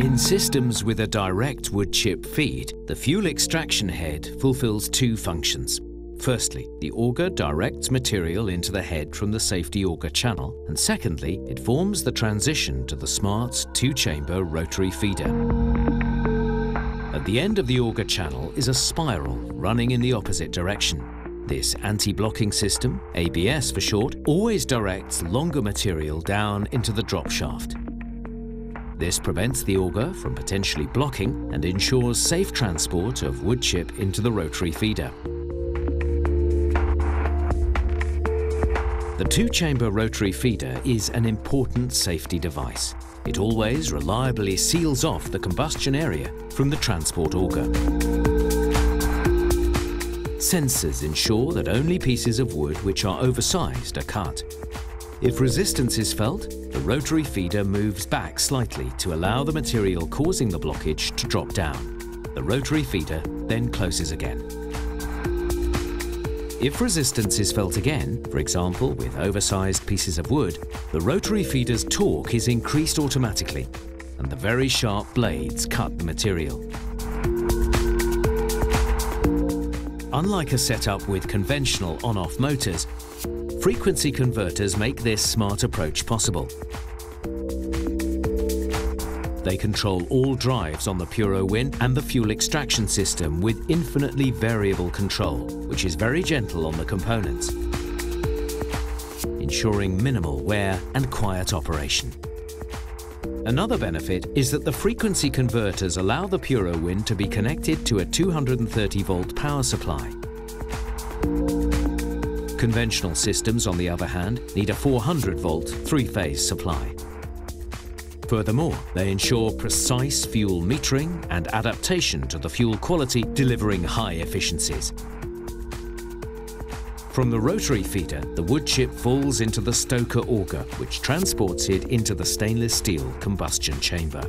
In systems with a direct wood chip feed, the fuel extraction head fulfills two functions. Firstly, the auger directs material into the head from the safety auger channel, and secondly, it forms the transition to the Smart's two-chamber rotary feeder. At the end of the auger channel is a spiral running in the opposite direction. This anti-blocking system, ABS for short, always directs longer material down into the drop shaft. This prevents the auger from potentially blocking and ensures safe transport of wood chip into the rotary feeder. The two-chamber rotary feeder is an important safety device. It always reliably seals off the combustion area from the transport auger. Sensors ensure that only pieces of wood which are oversized are cut. If resistance is felt, the rotary feeder moves back slightly to allow the material causing the blockage to drop down. The rotary feeder then closes again. If resistance is felt again, for example with oversized pieces of wood, the rotary feeder's torque is increased automatically and the very sharp blades cut the material. Unlike a setup with conventional on-off motors, frequency converters make this smart approach possible. They control all drives on the PuroWIN and the fuel extraction system with infinitely variable control, which is very gentle on the components, ensuring minimal wear and quiet operation. Another benefit is that the frequency converters allow the PuroWIN to be connected to a 230 volt power supply. Conventional systems, on the other hand, need a 400 volt three-phase supply. Furthermore, they ensure precise fuel metering and adaptation to the fuel quality, delivering high efficiencies. From the rotary feeder, the wood chip falls into the stoker auger, which transports it into the stainless steel combustion chamber.